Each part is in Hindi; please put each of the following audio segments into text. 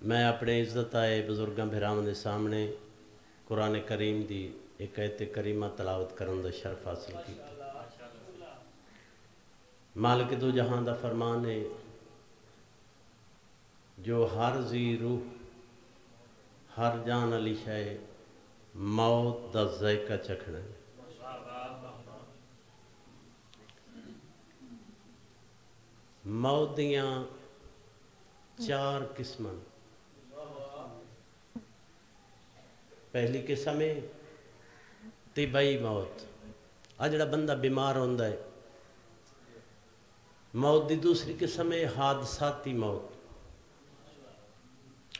मैं अपने इज़्ज़त आए बुज़ुर्गों, भरावां के सामने कुरान करीम की एक ऐत करीमा तलावत करने का शर्फ हासिल किया मालिक दो जहाँ का फरमान है, जो हर जी रूह हर जान अली शय मौत का जायका चखना है। मौत दियाँ चार किस्म पहली किस्म है तिबई मौत। आ जड़ा बंदा बीमार होता है, मौत की दूसरी किस्म है हादसाती मौत।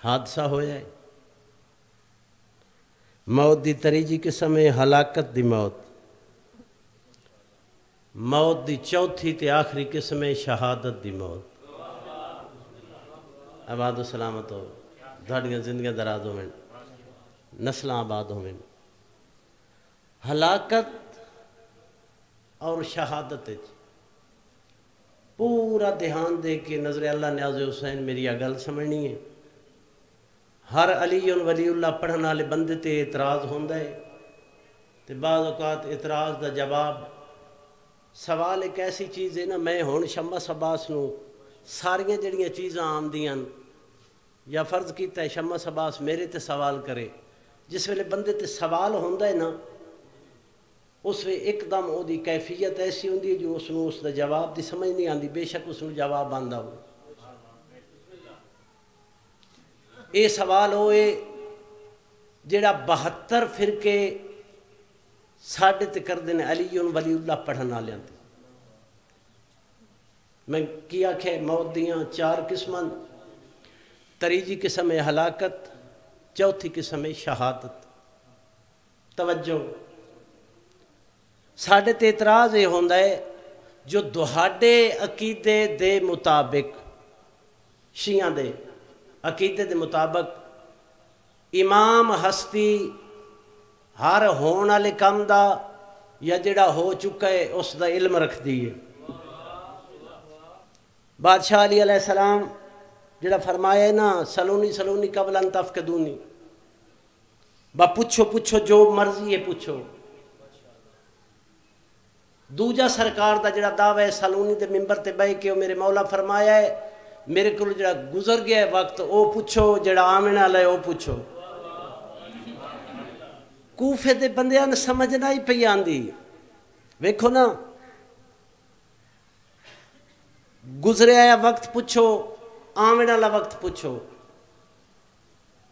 हादसा होया है। मौत की तरीजी किस्म है हलाकत की मौत। मौत की चौथी ते आखिरी किस्म है शहादत की मौत। आबाद सलामत हो। ज़िंदगी दराज हो नस्ल आबाद हो हलाकत और शहादत पूरा ध्यान दे के नज़र अल्लाह न्याज हुसैन, मेरी आ गल समझनी है। हर अली वलीउल्ला पढ़ने वाले बंदे ते इतराज़ होंदा है। तो बाद औकात इतराज़ का जवाब, सवाल एक ऐसी चीज़ है ना, मैं हूँ शम्बा सबास सारिया जड़िया चीज़ा आमदियाँ या फ़र्ज़ किया शम्मा सबास मेरे ते सवाल करे। जिस वे बंदे ते सवाल होंदा है ना उस वे एकदम वो कैफियत ऐसी होंगी जो उसनों उसका जवाब की समझ नहीं आती बेशक उसनों जवाब आंदा हो ये सवाल हो जड़ा बहत्तर फिरके साढ़े तो करते हैं अली वली उल्ला पढ़न वाले मैं की आख्या मौत दियाँ चार किस्म तरीजी किस्म है हलाकत चौथी किस्म है शहादत। तवज्जो। साढ़े तो इतराज़ ये होंगे है, जो दुहाडे अकीदे दे मुताबिक, शिया दे अकीदे के मुताबिक इमाम हस्ती हर होने वाले काम का या जड़ा हो चुका है उसका इल्म रखती है। बादशाह अली सलाम जड़ा फरमाया है ना सलोनी सलोनी कबलन तफकदूनी बा पुछो पुछो जो मर्ज़ी है पुछो दूजा सरकार का जड़ा दावा है सलोनी के मिंबर से बह के मेरे मौला फरमाया है मेरे को जरा गुजर गया वक्त वो पुछो जड़ा आने वाला है वो पुछो कूफे के बंद ने समझना ही पी आंदी वेखो ना गुजरिया वक्त पुछो आने वाला वक्त पुछो।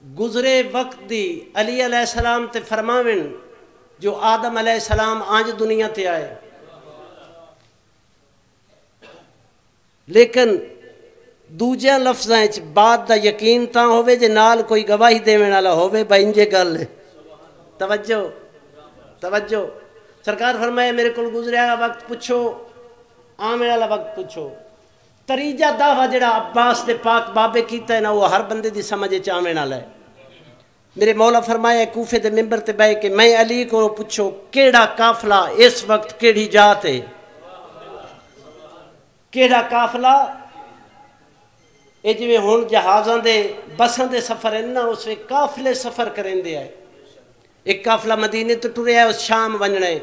गुजरे वक्त दी अली सलाम ते फरमावन, जो आदम सलाम आज दुनिया ते आए। लेकिन दूजे लफ्जा च बात का यकीन तो हो नाल कोई गवाही देने वाला हो इंजे गल तवज्जो तवज्जो। सरकार फरमाए, मेरे को गुजरिया वक्त पुछो आने वाला वक्त पुछो। तरीजा दावा जड़ा अब्बास के पाक बाबे है ना वो हर बंदे की समझ आने वाला है मेरे मौला फरमाया कूफे के मिंबर से बह के मैं अली को पुछो केड़ा काफला इस वक्त केड़ी जात है केड़ा काफला ये जिमें हूँ जहाजा के बसा के सफ़र है ना उस काफिले सफ़र करेंगे है एक काफिला मदीने तो टुरया है उस शाम वजने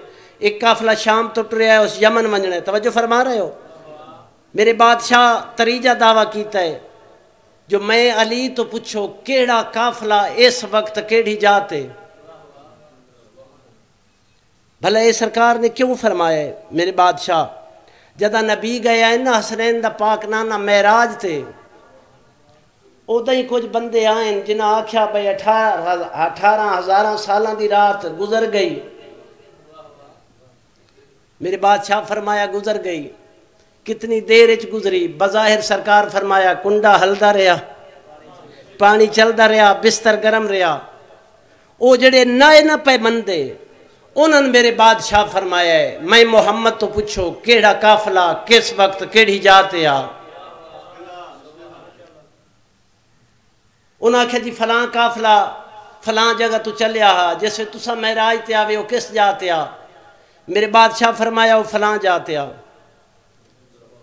एक काफिला शाम तो टुरया है उस यमन वजने तवज्जो फरमा रहे हो मेरे बादशाह तरीजा दावा किया है, जो मैं अली तो पूछो, केड़ा काफिला इस वक्त केड़ी जाते भला ये सरकार ने क्यों फरमाया मेरे बादशाह? जदा नबी गया है ना हसनैन का पाक नाना महराज थे उदा ही कुछ बंदे आए जिन्हें आख्या भाई अठारह अठारह हज़ार साल की रात गुजर गई। मेरे बादशाह फरमाया, गुजर गई। कितनी देर च गुजरी? बज़ाहिर सरकार फरमाया, कुंडा हलदा रहा पानी चलता रहा, बिस्तर गर्म रहा। वो जड़े नए न पे मनते उन्होंने मेरे बादशाह फरमाया है, मैं मोहम्मद तो पूछो केड़ा काफला, किस वक्त केड़ी जात आ उन्हें आख्या जी, फलां काफला, फलां जगह तू चलिया हा, जिस तुसा महराज ते आवे किस जात आ मेरे बादशाह फरमाया वो फलां जात आ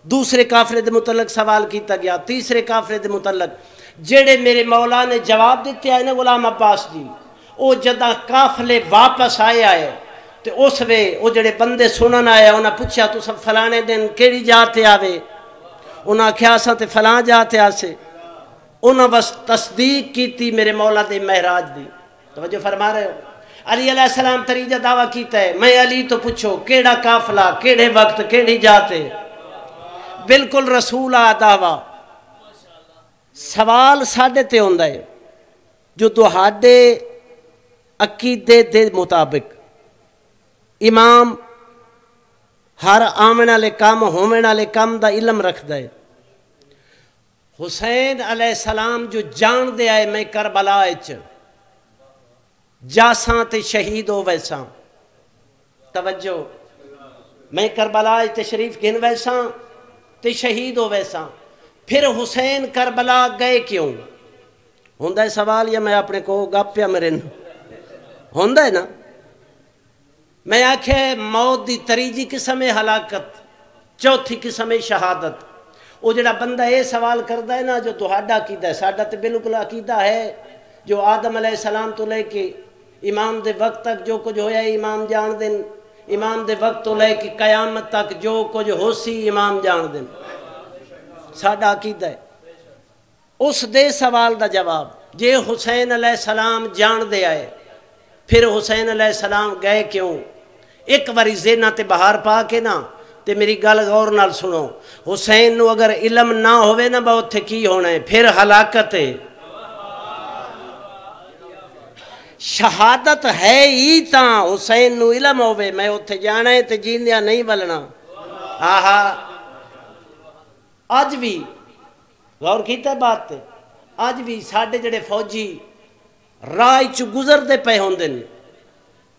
दूसरे काफले के मुतलक सवाल किया गया, तीसरे काफले के मुतलक जेड़े मेरे मौला ने जवाब दिते आए ना गुलाम अब्बास जी वो जदा काफले वापस आए आए तो उस वे वो जड़े बंदे सुनन आए उन्हें पूछा तुस फलाने दिन केड़ी जात आवे? उन्हें आख्या असा तो फलां जात आसे। उन्हें बस तस्दीक की मेरे मौला के महराज की तो फरमा रहे हो। अली सलाम तरीजा दावा किया है, मैं अली तो पूछो केड़ा काफला, केड़े वक्त, केड़ी जाते बिल्कुल रसूल आता दावा। सवाल साढ़े ते है, जो तुहाडे अकीदे दे मुताबिक इमाम हर आमन वाले कम होने वाले कम का इलम रखता है। हुसैन सलाम जो जान दे आए मैं करबला जासा ते शहीद हो वैसा तवज्जो, मैं करबला तशरीफ़ गिन वैसा ते शहीद हो वैसा फिर हुसैन करबला गए क्यों? होंगे सवाल या मैं अपने को गप गप्या मेरे होंगे ना? मैं आख्या मौत की तरीजी किस्म है हलाकत, चौथी किस्म है शहादत। वो जड़ा बंदा ये सवाल करता है ना, जो थोड़ा अकीदा है, साडा तो बिल्कुल अकीदा है, जो आदम सलाम तो लेके इमाम दे वक्त तक जो कुछ होया इमाम जान देन इमाम दे वक्त तो लैके कयामत तक जो कुछ हो सी इमाम जान देन। साडा अकीदा है। उस दे सवाल का जवाब, जे हुसैन सलाम जान दे आए, फिर हुसैन सलाम गए क्यों? एक बारी जेना ते बहार पा के ना, ते मेरी गल गौर नाल सुनो। हुसैन अगर इलम ना होवे ना बा, उत्थे की होना है? फिर हलाकत है। शहादत है ही ता, हुसैन इलम होवे। मैं उत्थे जाना है ते जींदिया नहीं बलना। आहा। अज भी, गौर किया बात अज भी साढ़े जड़े फौजी च गुजरते पे होंगे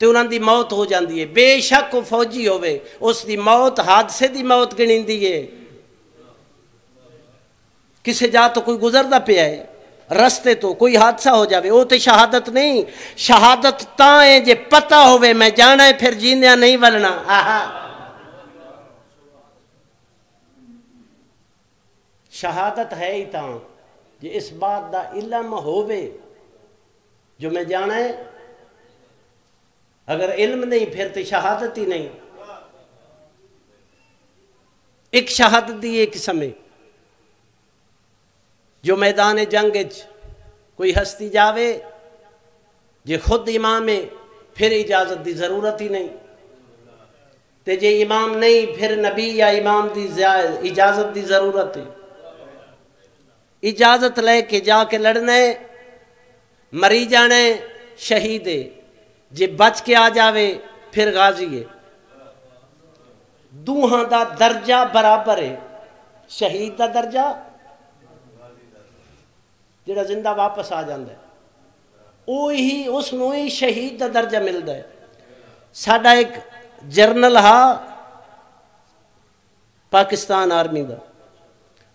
तो उन्होंने मौत हो जाती है। बेशक फौजी होवे उसकी मौत, हादसे की मौत गिनी है। किसी जा तो कोई गुजरता पिया है? रस्ते तो कोई हादसा हो जाए वो तो शहादत नहीं। शहादत ता है जे पता होवे, मैं जाना है, फिर जींद नहीं आहा। शहादत है ही ता, जे इस बात का इलम होवे, जो मैं जाना है। अगर इल्म नहीं, फिर तो शहादत ही नहीं। एक शहादत दी एक समय। जो मैदान जंग कोई हस्ती जावे, जे खुद इमाम है फिर इजाज़त की ज़रूरत ही नहीं। तो जे इमाम नहीं, फिर नबी या इमाम की इजाज़त की ज़रूरत है। इजाज़त लेके जाके लड़ना है, मरी जाने शहीद है। जे बच के आ जावे, फिर गाजी है। दूहां का दर्जा बराबर है, शहीद का दर्जा ਜਿਹੜਾ ਜ਼ਿੰਦਾ ਵਾਪਸ ਆ ਜਾਂਦਾ ਉਹ ਹੀ, ਉਸ ਨੂੰ ਹੀ ਸ਼ਹੀਦ ਦਾ ਦਰਜਾ ਮਿਲਦਾ ਹੈ। ਸਾਡਾ ਇੱਕ ਜਰਨਲ ਹਾ ਪਾਕਿਸਤਾਨ ਆਰਮੀ ਦਾ।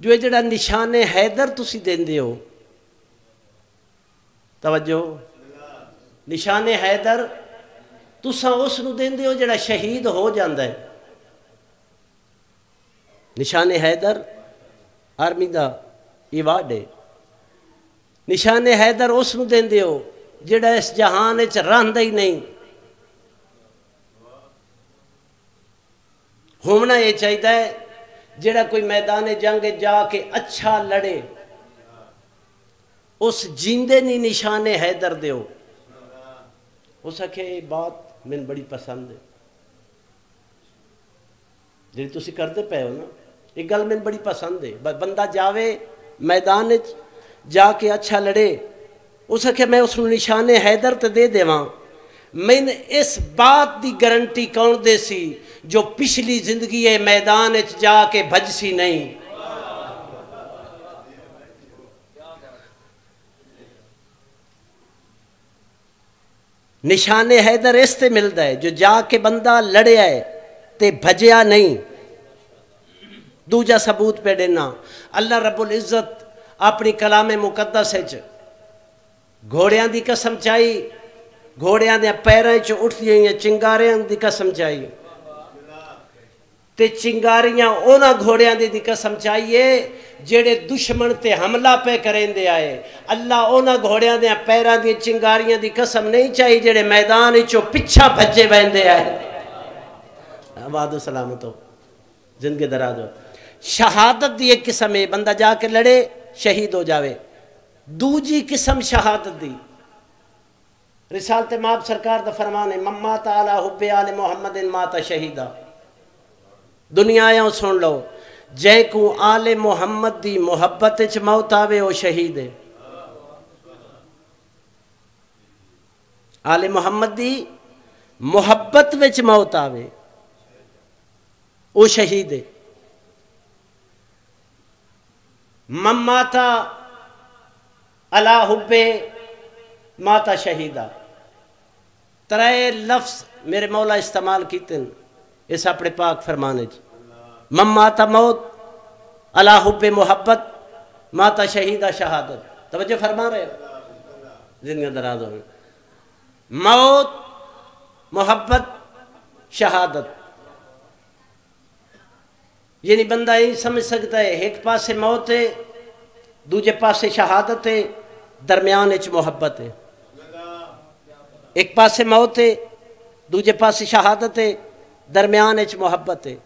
ਜੋ ਇਹ ਜਿਹੜਾ ਨਿਸ਼ਾਨੇ ਹੈਦਰ ਤੁਸੀਂ ਦਿੰਦੇ ਹੋ, ਤਵੱਜੋ, ਨਿਸ਼ਾਨੇ ਹੈਦਰ, ਤੁਸੀਂ ਉਸ ਨੂੰ ਦਿੰਦੇ ਹੋ ਜਿਹੜਾ ਸ਼ਹੀਦ ਹੋ ਜਾਂਦਾ ਹੈ। ਨਿਸ਼ਾਨੇ ਹੈਦਰ ਆਰਮੀ ਦਾ ਇਵਾਰਡ ਹੈ। ਨਿਸ਼ਾਨੇ ਹੈਦਰ ਉਸ ਨੂੰ ਦਿੰਦੇ ਹੋ, ਜਿਹੜਾ ਇਸ ਜਹਾਨ ਵਿੱਚ ਰਹਿੰਦਾ ਹੀ ਨਹੀਂ। ਹੋਣਾ ਇਹ ਚਾਹੀਦਾ ਹੈ, ਜਿਹੜਾ ਕੋਈ ਮੈਦਾਨ ਜੰਗ ਜਾ ਕੇ ਅੱਛਾ ਲੜੇ। ਉਸ ਜਿੰਦੇ ਨਹੀਂ ਨਿਸ਼ਾਨੇ ਹੈਦਰ ਦਿਓ। ਹੋ ਸਕੇ ਇਹ ਬਾਤ ਮੈਨੂੰ ਬੜੀ ਪਸੰਦ ਹੈ। ਜਿਹੜੀ ਤੁਸੀਂ ਕਰਦੇ ਪਏ ਹੋ ਨਾ ये गल मैं बड़ी पसंद है। बंदा जाए मैदान जाके अच्छा लड़े। उस आखे मैं उस निशाने हैदर तो दे देव। मैंने इस बात की गारंटी कौन दे सी, जो पिछली ज़िंदगी है मैदान जाके भजसी नहीं। निशाने हैदर इस मिलता है, जो जाके बंदा लड़िया है तो भजया नहीं। दूजा सबूत पे देना। अल्लाह रबुल इज़्ज़त अपनी कलाम मुकदस घोड़िया की कसम चाई, घोड़िया दैरों च उठती हुई चिंगारियाँ की कसम चाई। ते चिंगारियाँ उन्होंने घोड़िया की कसम चाहिए जेड़े दुश्मन ते हमला पे करें आए। अल्लाह उन्होंने घोड़िया दया पैरों दी चिंगारियाँ की कसम नहीं चाहिए जेड़े मैदान चो पिछा भजे बहते आए। आबाद सलामत हो। ज़िंदगी दराज दो। शहादत की एक किस्म है, बंदा जाके लड़े, शहीद हो जाए दूजी किस्म शहादत दी। रिसालत माप सरकार का फरमान है, मम्मा तला हुबे आले मोहम्मद इन माता शहीदा। दुनिया आया सुन लो जैकू आले मोहम्मद की मुहब्बत च मौत आवे वो शहीद है। आले मोहम्मद की मुहब्बत विच मौत आवे वो शहीद है। ममाता अला हुबे माता शहीदा। त्रै लफ्ज मेरे मौला इस्तेमाल किते इस अपने पाक फरमाने मम माता मौत अला हुब मोहब्बत, माता शहीदा शहादत। तवज्जो फरमा रहे हो? ज़िंदगी दराज हो मौत, मोहब्बत, शहादत। यानी बंदा यही समझ सकता है एक पासे मौत है दूजे पासे शहादत है दरम्यान च मोहब्बत है एक पासे मौत है दूजे पासे शहादत है दरम्यान च मुहब्बत है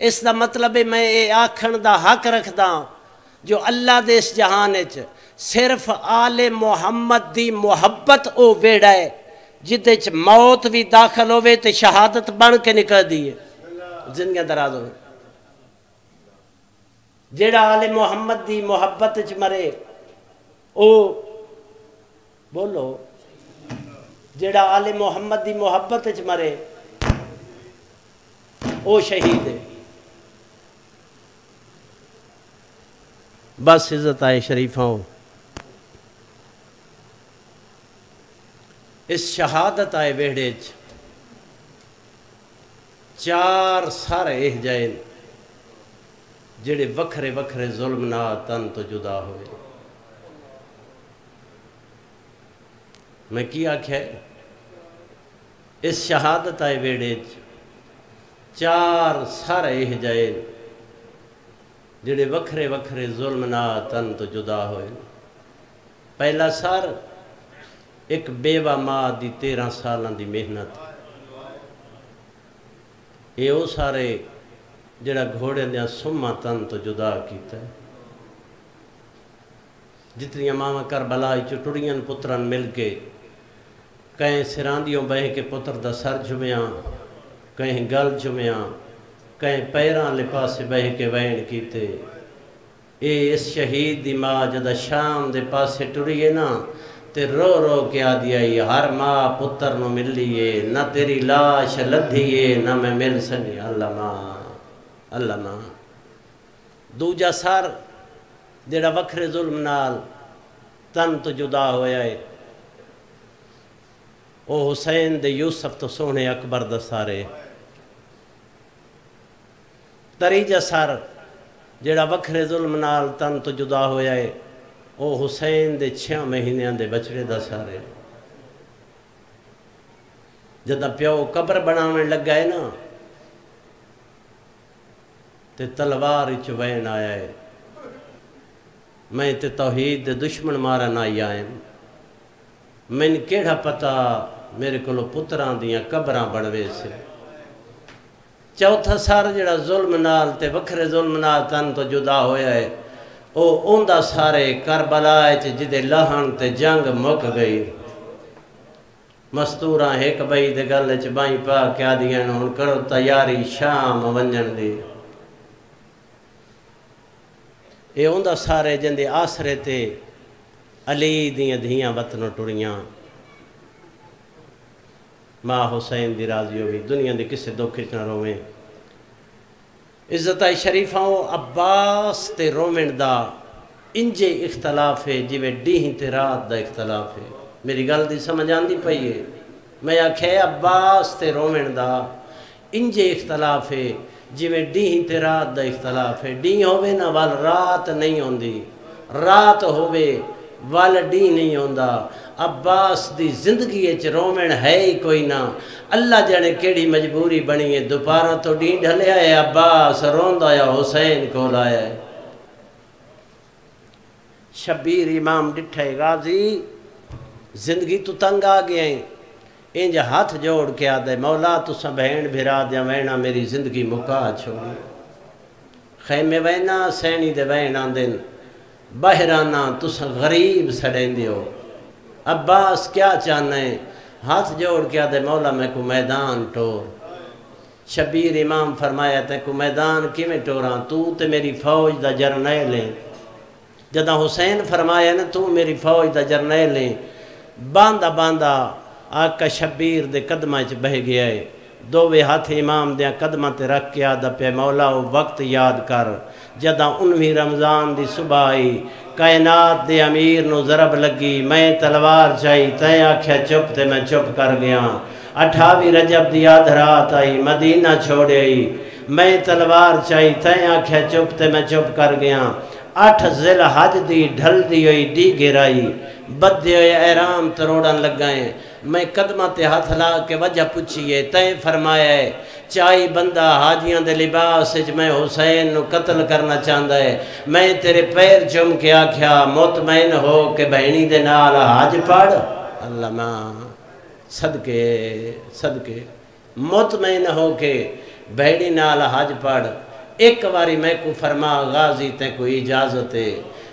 इसका मतलब है मैं ये आखण का हक रखदा जो अल्लाह के इस जहान सिर्फ़ आले मुहम्मद की मुहब्बत वो वेड़ा है जिदे मौत भी दाखिल तो शहादत बन के निकलती है ज़िंदगी दराज हो जेड़ा आले मुहम्मद की मुहब्बत च मरे, ओ, बोलो, जेड़ा आले मुहम्मद की मुहब्बत च मरे वो शहीद बस इज़्ज़त आए शरीफों। इस शहादत आए वेड़े चार सारे जाए जेड़े वखरे वखरे जुल्म ना तन तो जुदा हुए मैं की आख्या इस शहादत आए वेड़े चार सर एह जाए जेड़े वखरे वखरे जुल्म ना तन तो जुदा होए पहला सर एक बेवा माँ की तेरह साल की मेहनत ये वो सारे जड़ा घोड़े दिया सुमा तन तो जुदा किया जितनिया मावा करबला चो टुड़ियन पुत्रन मिल के, कहीं सिरांदियों बह के पुत्र का सर झुमिया कहीं गल चुमिया कहीं पैरों वाले पास बह के वैन किते। इस शहीद की माँ जद शाम के पास है ना तो रो रो के आदि आई, हर माँ पुत्र न मिली है न तेरी लाश लधी है न मैं मिल सकी, अल्लाह माँ अल्लाह माँ दूजा सर जड़ा वखरे जुल्म नाल तन तो जुदा होया है वो हुसैन दे यूसफ तो सोने अकबर द सारे तरीजा सर जड़ा वखरे जुल्म नाल तन तो जुदा होया है वो हुसैन दे छः महीनों के बछड़े का सर है जदा प्यो कब्र बनाने ते तलवार च वैन आया है। मैं ते तौहीद दे दुश्मन मारन आई आए मैन केड़ा पता मेरे को पुत्रां दियाँ कब्रां बनवे से। चौथा सर जड़ा जुल्म नाल ते वखरे जुल्म नाल तन तो जुदा होया है वो उनका सारे करबला जिदे लहन ते जंग मुक गई। मस्तूरा एक बई दे गल च बाई पा क्या दियाँ हूँ करो तैयारी शाम ये उनका सारे आसरे ते अली दियाँ धियाँ वतनों टुरियाँ माँ हुसैन दी राज़ी होगी दुनिया के किसी दुख च न रोवे इज़्ज़त शरीफा अब्बास ते रोवण का इंजे इख्तलाफ है जिमें डीह ते रात का इख्तलाफ है मेरी गल की समझ आती पई है मैं आख्या अब्बास ते रोवण का इंजे इख्तलाफ है जिमें ते रात का इख्तलाफ है। डी होवे ना वाल रात नहीं आती रात होवे, वल डी नहीं आता अब्बास की ज़िंदगी रोवण है ही कोई ना। अल्लाह जाने केड़ी मजबूरी बनी है। दोपहर तो डी ढलिया है। अब्बास रोंदा या हुसैन को लाया है। शबीर इमाम डिठे गाजी, ज़िंदगी तू तंग आ गया इंज हाथ जोड़ के आदे, मौला तुसा भेण भिरा दिया वहना मेरी ज़िंदगी मुका छोड़ी। खैमे वहना सैनी दे वहन आंदे बहराना तुस गरीब सड़ेंदे हो। अब्बास क्या चाहना हाथ जोड़ के आदे, मौला मैं को मैदान टोर। शबीर इमाम फरमाया, ते को मैदान किमें टोरा? तू तो मेरी फौज दा जरनैल है। जदा हुसैन फरमाया, ना, तू मेरी फौज का जरनैल है। बांदा बांदा आका शबीर दे कदम च बह गया है। दोवे हाथ इमाम दे कदम ते रख के आदा पे मौला वो वक्त याद कर, जदा उन्वी रमज़ान दी सुबह आई, कायनात दे अमीर नु जरब लगी मैं तलवार चाही तय आख्या, चुप ते मैं चुप कर गया। अठावी रजब दी आध रात आई, मदीना छोड़े आई, मैं तलवार चाही तय आख्या, चुप ते मैं चुप कर गया। अठ जिल हज दी ढल दी हुई डी गिराई बदे आराम तरोड़न लगाए मैं कदम ते हाथ ला के वजह पुछीए तय फरमाया है चाई बंदा हाजियाँ दे लिबास मैं हुसैन कत्ल करना चाहता है मैं तेरे पैर चुम के आख्या, मुतमैन हो के बहनी दे हज पढ़ अल्लाह सदके सदके, मुतमैन हो के बहनी नाल हज पढ़ एक बारी मैं को फरमा, गाजी, ते कोई इजाज़त है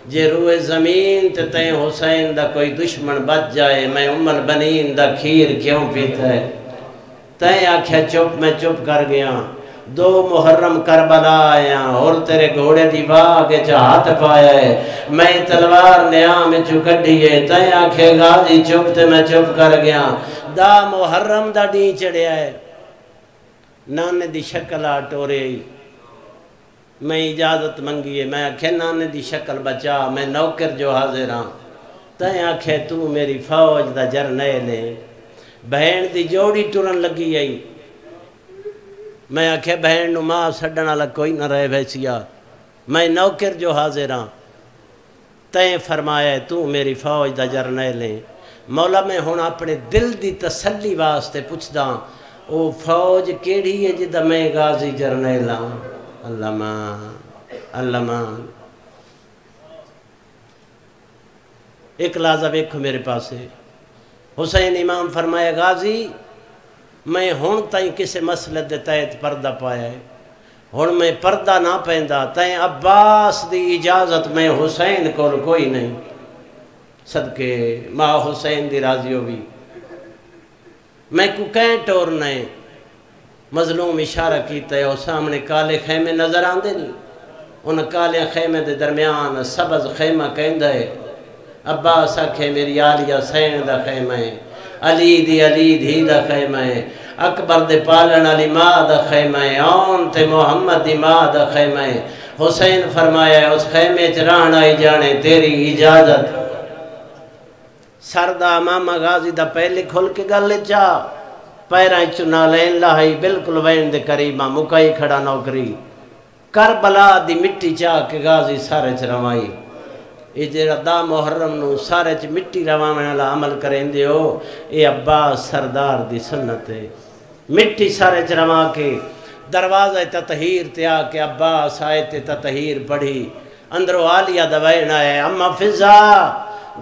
जे रूए ज़मीन ते तय हुसैन दा कोई दुश्मन बच जाए, मैं उमर बनीन दा खीर क्यों पीता है? तय आख्या, चुप, मैं चुप कर गया। दो मुहर्रम करबला आया, और तेरे घोड़े दी बाग हाथ पाया है। मैं तलवार न्या में कढ़ी है। तय आखे, गाजी, चुप ते मैं चुप कर गया। दा मुहर्रम दा डी चढ़िया है। नाने दी शक्ल आ टोरे मैं इजाज़त मंगी है मैं आखे, नाने की शक्ल बचा, मैं नौकर जो हाजिर हाँ। तय आखे, तू मेरी फौज का जर नए ले बहन की जोड़ी टुरन लगी आई। मैं आखे, बहन माँ छड़न वाला कोई ना रहे वैसिया। मैं नौकर जो हाजिर हाँ। तय फरमाया, तू मेरी फौज का जर नए ले मौला, मैं हूँ अपने दिल की तसली वास्ते पुछदा वो फौज केड़ी है जिदा मैं गाजी जरनैल हाँ? अल्लामा अल्लामा एक लाजा वेखो मेरे पास हुसैन इमाम फरमाया गाजी, मैं हूँ तई किसी मसले के तहत पर्दा पाया है। हूँ मैं पर्दा ना पैदा तय अब्बास की इजाज़त मैं हुसैन को कोई नहीं। सदके, माँ हुसैन की राज़ी भी मैं को कह टोरना है मजलूम इशारा किया और सामने काले खैमे नज़र आते नहीं उन काले खैमे के दरम्यान सबज खैमा कहता है अब्बास आखे मेरी आलिया सैन का खैमा है, अली दी अली धी का खैमा है, अकबर दे पालन अली माँ का खैमा है आन ते मोहम्मद दी माँ का खैमा है। हुसैन फरमाया, उस खैमे च रहन आई जाने, तेरी इजाज़त। सरदा मामा गाजी का पहले खुल के गल चा। पैर चुना लैन लाही, बिल्कुल वैन दे करीबा मुकाई खड़ा नौकरी। कर बला दी मिट्टी चाह के गाजी सारे च रवाई ये जरा दा मुहर्रम सारे च मिट्टी रवावण वाला अमल करेंदे हो ये अब्बास सरदार दी सुन्नत है। मिट्टी सारे च रवा के दरवाज़ा ततहीर ते आके अब्बास आए ते ततहीर पढ़ी अंदरों आलिया दवाइन आए अम्मा फिजा,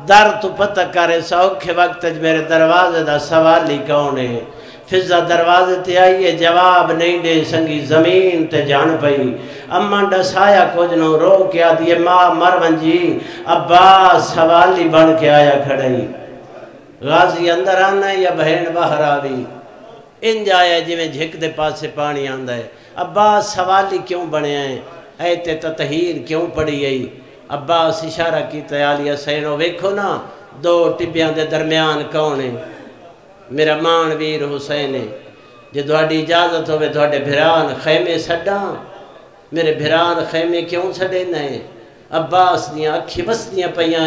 दर तू पता करे सौखे वक्त मेरे दरवाजे का सवाल ही कौन है? फिजा दरवाजे ते आइए जवाब नहीं दे संगी ज़मीन ते जान पई। अम्मा डसाया कुछ नो रो के आदि माँ मर वंजी अब्बा सवाली बन के आया खड़ई गाजी अंदर आना या बहन बाहर आवी? इंज आया जिमें झिक दे पासे पानी आंदा है। अब्बा सवाली क्यों बने है? ऐ ते तहीर क्यों पड़ी आई अब्बास इशारा की तयालिया सैनो वेखो ना, दो टिब्बियाँ के दरम्यान कौन है? मेरा मान वीर हुसैन जो थोड़ी इजाज़त हो थोड़े भिरान खैमे मेरे भिरान खैमे क्यों छे न? अब्बास दियाँ अखी बसदियाँ पईयां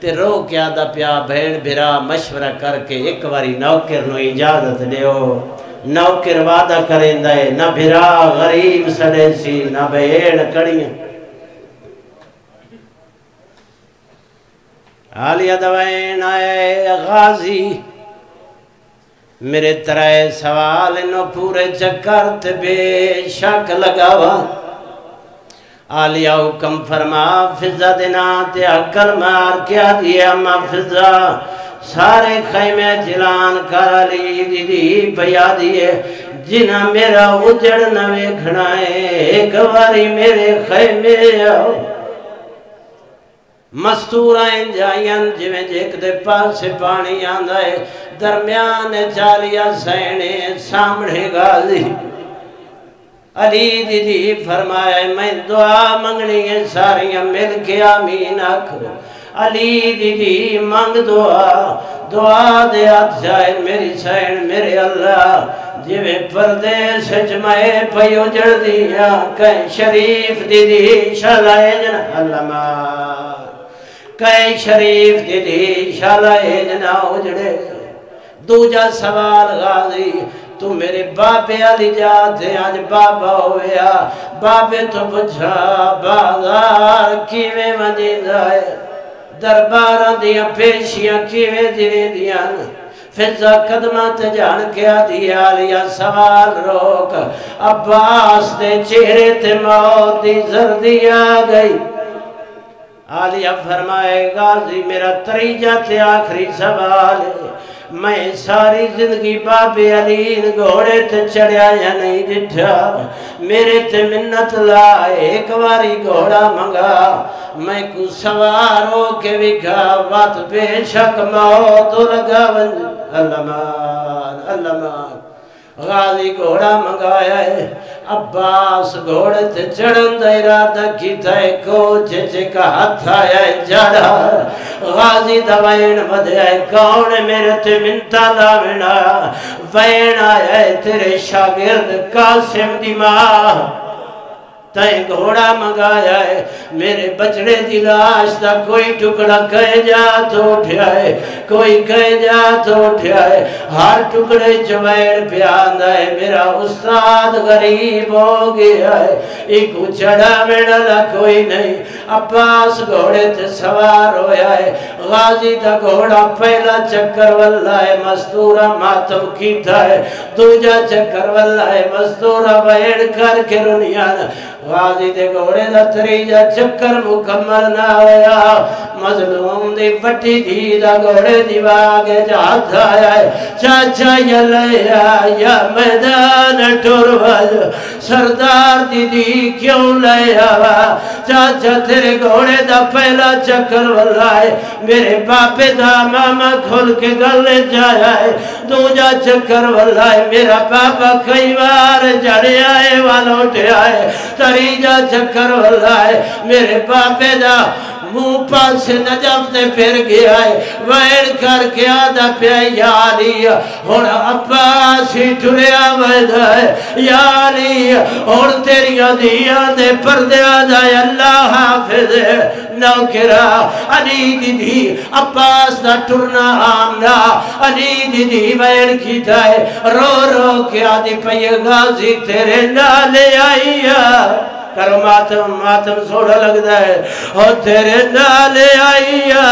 ते रो के आदा पिया भेण भिरा मशवरा करके एक बारी नौकर नु इजाज़त दियो नौकर वादा करेंदा है न भिरा गरीब सड़े सी, न भेण कड़ियाँ। आलिया दवैन आए गाजी। मेरे तरह सवाल नो पूरे चक्कर बेशक लगावा। आलिया हुक्म फरमा, फिजा देना ते अकल मार क्या दिया मा फिजा। सारे खैमे जिलान कर ली दीदी भैया दिए जिना मेरा उजड़ न वेखना एक बारी मेरे खैमे आओ। मस्तूरा जायन जिमें दे पास पानी आंदा है। दरम्यान चालिया सैने सामने गाजी अली दीदी फरमाया मैं दुआ मंगनी है, सारियाँ मिल के आमीन आखो। अली दीदी, मंग दुआ। दुआ दे हाथ जाए मेरी सैन, मेरे अल्लाह। जिमें परदेश च मैं पयो जड़ दिया कहीं शरीफ दीदी शलाए जन अल्लाह कई शरीफ दीदी शालाए जना उजड़े। दूजा सवाल, गाजी, तू मेरे बाबे वाली जाते आज बाबा होया। बाबे तो पुछा बाज़ार किवें वजीदा है? दरबार दिया पेशियाँ किवें दिवे दियाँ फिजा कदमा ते जान के आदि आलिया सवाल रोक। अब्बास दे चेहरे ते मौत दी जर्दी आ गई। आलिया फरमाएगा जी मेरा तरीजा ते आखिरी सवाल मैं सारी ज़िंदगी बाबे अली घोड़े ते चढ़िया या नहीं दिठा मेरे ते मिन्नत ला एक बारी घोड़ा मंगा। मैं को सवार हो के विखा बात बेशक मौत लगा। अल्लाह अल्लाह गाजी घोड़ा मंगाया है। अब्बास घोड़े ते चढ़न दा इरादा कीता है कोच च का हाथ आया है जड़ा गाजी दवाइन वधया है कौन मेरे ते मिंता लावना वैन आया है तेरे शागिर्द कासिम दी मां तय घोड़ा मंगाया है। मेरे बचड़े की लाश का कोई टुकड़ा कह जा तो उठा है कोई कह जा तो उठा है हर टुकड़े चवैर प्यादा है मेरा उस्ताद गरीब हो गया है। एक चढ़ा मेड़ा कोई नहीं। अब्बास घोड़े ते सवार होया है। गाजी का घोड़ा पहला चक्कर वल्ला है। मस्तूरा मातम कीता है। दूजा चक्कर वल्ला है। मस्तूरा बैठ करके रुनिया गाजी दे घोड़े दा त्रीजा चक्कर मुकम्मल ना होया मजलूम दी फटी धी दा घोड़े दी वागे हाथ आया चाचा यलया या मैदान टुरवल सरदार दीदी क्यों लया चाचा तेरे घोड़े दा पहला चक्कर वाला है मेरे बापे दा मामा खोल के गल जाया है दूजा चक्कर वाला है मेरा पापा कई बार जड़िया आए वालों है तरीजा चक्कर वाला है मेरे पापे दा मुँह पास नजफ ते फिर गया है। वैर करके आदा पे याली हुन अब्बास ही टुरिया वदा है। याली हुन तेरिया दिया दे पर्दे अल्लाह हाफिज नौकरा, अली दीदी, अब्बास दा टुरना आमना अली दीदी वैर की है। रो रो के आदि पे गाजी तेरे नाले आई करो मातम मातम सोना लगता है और तेरे नाले आइया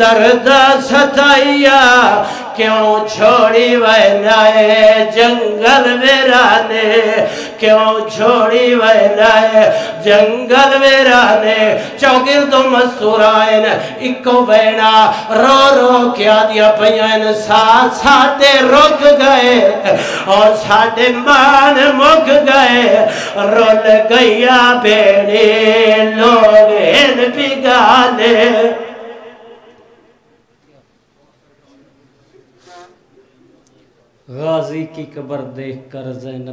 दर्द सताइया क्यों छोड़ी वैलाए जंगल मेरा ने क्यों छोड़ी वैलाए जंगल मेरा ने चौगिर तो मस्तूरायन इको बैना रो रो, क्या दिया पैन सा, साडे रुक गए। और साडे मान मुक गए। रोल गैया बेड़े लोग इन गाजी की कब्र देख कर जैनब